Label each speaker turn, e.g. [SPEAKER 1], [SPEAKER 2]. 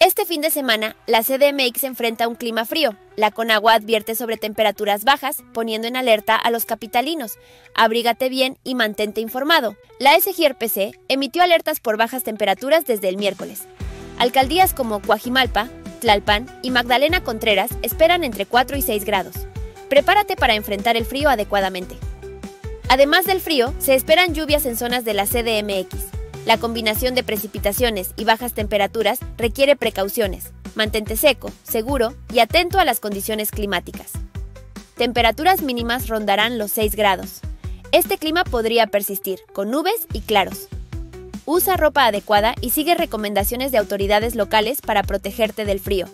[SPEAKER 1] Este fin de semana, la CDMX enfrenta un clima frío. La Conagua advierte sobre temperaturas bajas, poniendo en alerta a los capitalinos. Abrígate bien y mantente informado. La SGRPC emitió alertas por bajas temperaturas desde el miércoles. Alcaldías como Coajimalpa, Tlalpan y Magdalena Contreras esperan entre 4 y 6 grados. Prepárate para enfrentar el frío adecuadamente. Además del frío, se esperan lluvias en zonas de la CDMX. La combinación de precipitaciones y bajas temperaturas requiere precauciones. Mantente seco, seguro y atento a las condiciones climáticas. Temperaturas mínimas rondarán los 6 grados. Este clima podría persistir, con nubes y claros. Usa ropa adecuada y sigue recomendaciones de autoridades locales para protegerte del frío.